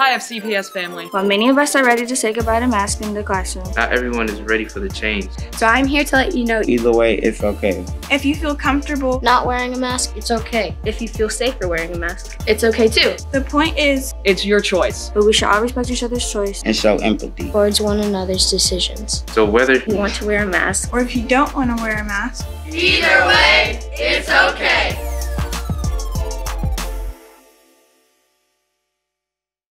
Hi, FCPS family. While many of us are ready to say goodbye to masks in the classroom, Not everyone is ready for the change. So I'm here to let you know Either way, it's okay. If you feel comfortable, not wearing a mask, it's okay. If you feel safer wearing a mask, it's okay too. the point is It's your choice. but we should all respect each other's choice. And show empathy. Towards one another's decisions. So whether you want to wear a mask, or if you don't want to wear a mask, Either way.